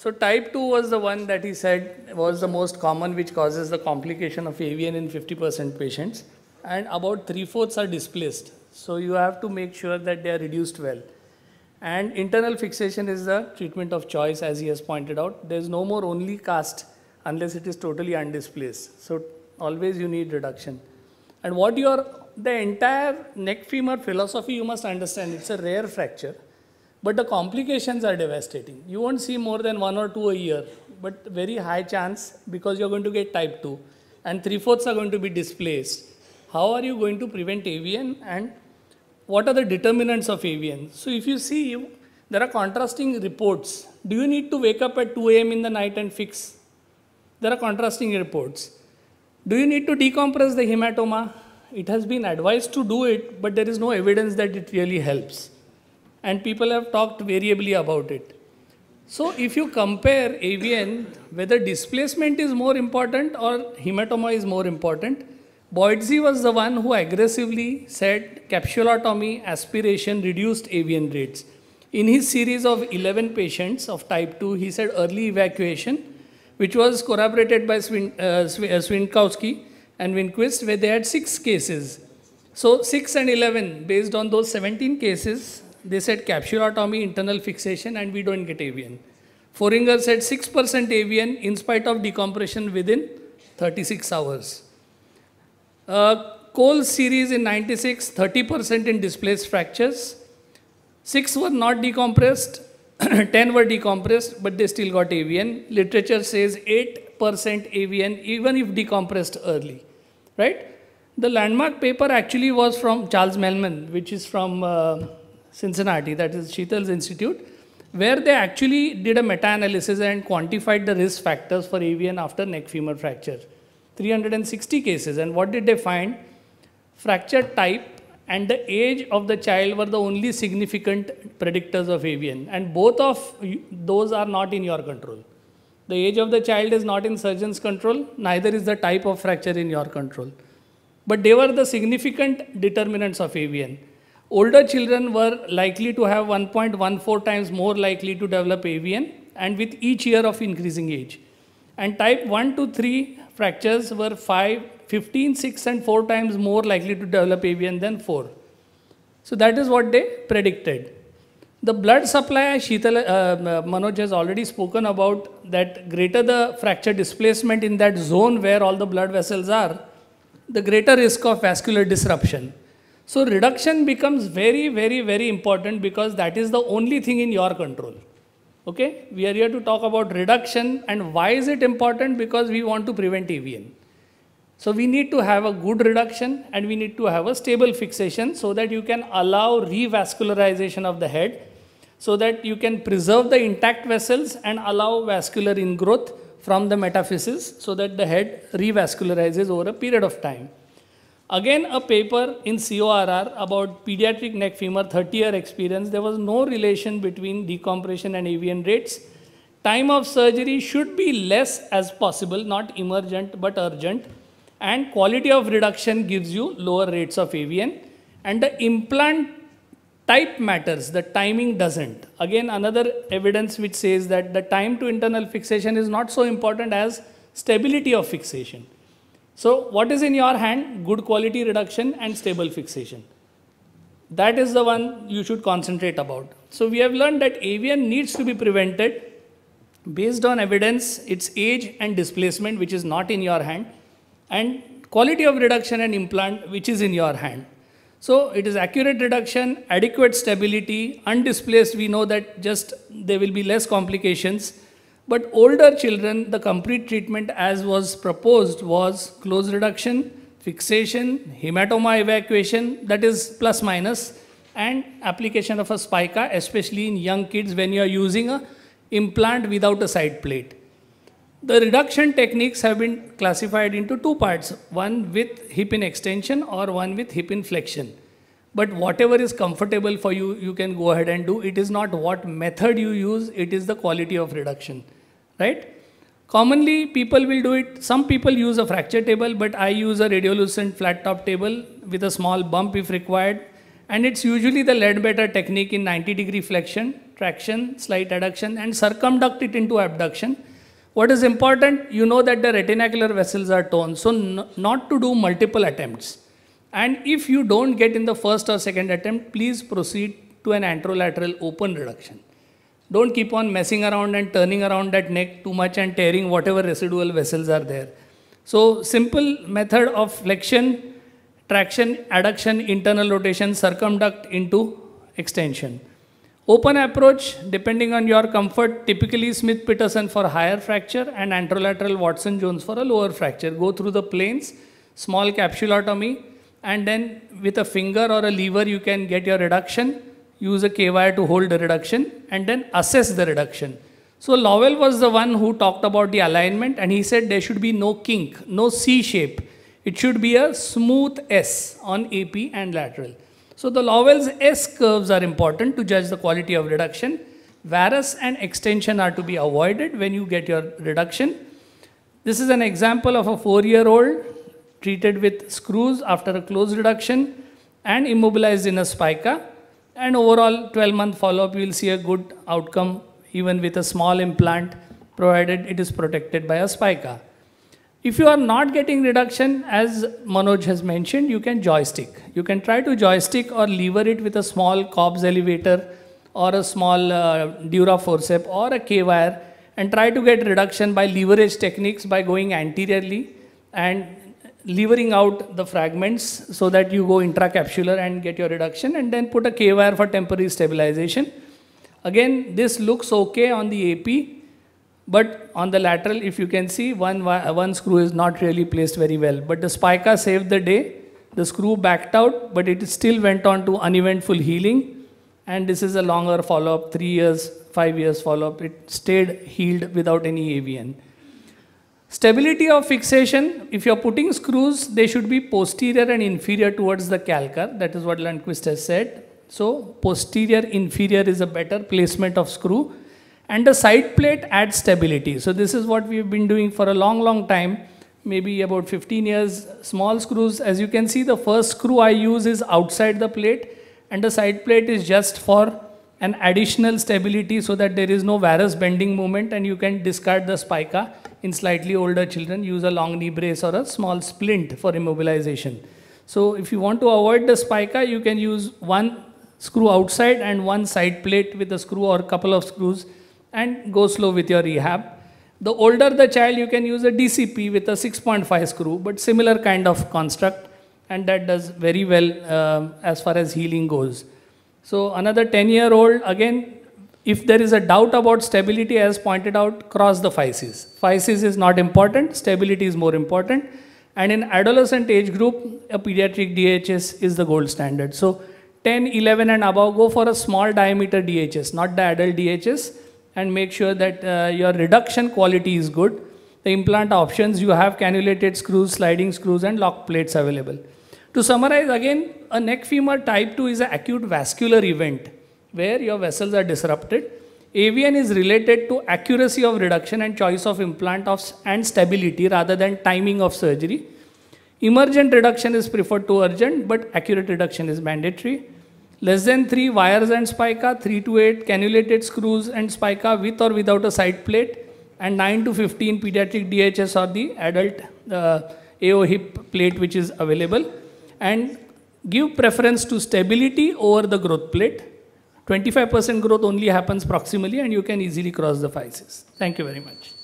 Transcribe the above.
So type 2 was the one that he said was the most common which causes the complication of AVN in 50% patients and about three-fourths are displaced. So you have to make sure that they are reduced well. And internal fixation is the treatment of choice as he has pointed out. There is no more only cast unless it is totally undisplaced. So always you need reduction. And what your, the entire neck femur philosophy you must understand, it's a rare fracture, but the complications are devastating. You won't see more than one or two a year, but very high chance because you're going to get type 2 and three-fourths are going to be displaced. How are you going to prevent AVN and what are the determinants of AVN? So if you see, there are contrasting reports. Do you need to wake up at 2 a.m. in the night and fix? There are contrasting reports. Do you need to decompress the hematoma? It has been advised to do it, but there is no evidence that it really helps. And people have talked variably about it. So if you compare AVN, whether displacement is more important or hematoma is more important, Boydesy was the one who aggressively said capsulotomy aspiration reduced AVN rates. In his series of 11 patients of type 2, he said early evacuation which was corroborated by Swin, uh, uh Swiontkowski and Winquist, where they had six cases. So 6 and 11, based on those 17 cases, they said capsulotomy, internal fixation, and we don't get AVN. Foringer said 6% AVN in spite of decompression within 36 hours. Uh, Cole series in 96, 30% in displaced fractures. Six were not decompressed, 10 were decompressed, but they still got AVN. Literature says 8% AVN, even if decompressed early, right? The landmark paper actually was from Charles Mehlman, which is from uh, Cincinnati, that is Sheetal's Institute, where they actually did a meta-analysis and quantified the risk factors for AVN after neck femur fracture. 360 cases, and what did they find? Fracture type and the age of the child were the only significant predictors of AVN. And both of those are not in your control. The age of the child is not in surgeon's control, neither is the type of fracture in your control. But they were the significant determinants of AVN. Older children were likely to have 1.14 times more likely to develop AVN and with each year of increasing age. And type 1 to 3 fractures were 5 15, 6 and 4 times more likely to develop AVN than 4. So that is what they predicted. The blood supply, Sheetal, uh, Manoj has already spoken about that greater the fracture displacement in that zone where all the blood vessels are, the greater risk of vascular disruption. So reduction becomes very, very, very important because that is the only thing in your control. Okay, we are here to talk about reduction and why is it important? Because we want to prevent AVN. So we need to have a good reduction and we need to have a stable fixation so that you can allow revascularization of the head so that you can preserve the intact vessels and allow vascular ingrowth from the metaphysis so that the head revascularizes over a period of time. Again, a paper in CORR about pediatric neck femur 30 year experience, there was no relation between decompression and AVN rates. Time of surgery should be less as possible, not emergent but urgent and quality of reduction gives you lower rates of AVN and the implant type matters, the timing doesn't. Again, another evidence which says that the time to internal fixation is not so important as stability of fixation. So what is in your hand? Good quality reduction and stable fixation. That is the one you should concentrate about. So we have learned that AVN needs to be prevented based on evidence, its age and displacement, which is not in your hand and quality of reduction and implant which is in your hand. So it is accurate reduction, adequate stability, undisplaced we know that just there will be less complications. But older children, the complete treatment as was proposed was close reduction, fixation, hematoma evacuation, that is plus minus, and application of a spica, especially in young kids when you are using a implant without a side plate. The reduction techniques have been classified into two parts, one with hip in extension or one with hip in flexion. But whatever is comfortable for you, you can go ahead and do. It is not what method you use, it is the quality of reduction, right? Commonly, people will do it, some people use a fracture table, but I use a radiolucent flat top table with a small bump if required. And it's usually the Leadbetter technique in 90 degree flexion, traction, slight adduction, and circumduct it into abduction. What is important, you know that the retinacular vessels are toned, so not to do multiple attempts. And if you don't get in the first or second attempt, please proceed to an anterolateral open reduction. Don't keep on messing around and turning around that neck too much and tearing whatever residual vessels are there. So simple method of flexion, traction, adduction, internal rotation, circumduct into extension. Open approach, depending on your comfort, typically Smith-Petersen for higher fracture and anterolateral Watson-Jones for a lower fracture. Go through the planes, small capsulotomy, and then with a finger or a lever you can get your reduction, use a K-wire to hold the reduction, and then assess the reduction. So Lowell was the one who talked about the alignment and he said there should be no kink, no C shape. It should be a smooth S on AP and lateral. So the Lowell's S curves are important to judge the quality of reduction. Varus and extension are to be avoided when you get your reduction. This is an example of a four-year-old treated with screws after a closed reduction and immobilized in a spica. And overall 12-month follow-up, you will see a good outcome even with a small implant, provided it is protected by a spica. If you are not getting reduction, as Manoj has mentioned, you can joystick. You can try to joystick or lever it with a small Cobb's elevator or a small uh, Dura forceps or a K-wire and try to get reduction by leverage techniques by going anteriorly and levering out the fragments so that you go intracapsular and get your reduction and then put a K-wire for temporary stabilization. Again, this looks okay on the AP, but on the lateral, if you can see, one, one screw is not really placed very well. But the spica saved the day. The screw backed out, but it still went on to uneventful healing. And this is a longer follow-up, three years, five years follow-up. It stayed healed without any AVN. Stability of fixation, if you're putting screws, they should be posterior and inferior towards the calcar. That is what Lundquist has said. So posterior inferior is a better placement of screw and the side plate adds stability. So this is what we've been doing for a long, long time, maybe about 15 years. Small screws, as you can see, the first screw I use is outside the plate and the side plate is just for an additional stability so that there is no varus bending moment and you can discard the spica in slightly older children, use a long knee brace or a small splint for immobilization. So if you want to avoid the spica, you can use one screw outside and one side plate with a screw or couple of screws and go slow with your rehab. The older the child, you can use a DCP with a 6.5 screw, but similar kind of construct and that does very well uh, as far as healing goes. So another 10 year old, again, if there is a doubt about stability as pointed out, cross the physis. Physis is not important, stability is more important. And in adolescent age group, a pediatric DHS is the gold standard. So 10, 11 and above, go for a small diameter DHS, not the adult DHS, and make sure that uh, your reduction quality is good. The implant options, you have cannulated screws, sliding screws, and lock plates available. To summarize again, a neck femur type 2 is an acute vascular event where your vessels are disrupted. AVN is related to accuracy of reduction and choice of implant of, and stability rather than timing of surgery. Emergent reduction is preferred to urgent, but accurate reduction is mandatory. Less than 3 wires and spica, 3 to 8 cannulated screws and spica with or without a side plate, and 9 to 15 pediatric DHS or the adult uh, AO hip plate which is available. And give preference to stability over the growth plate. 25% growth only happens proximally and you can easily cross the physis. Thank you very much.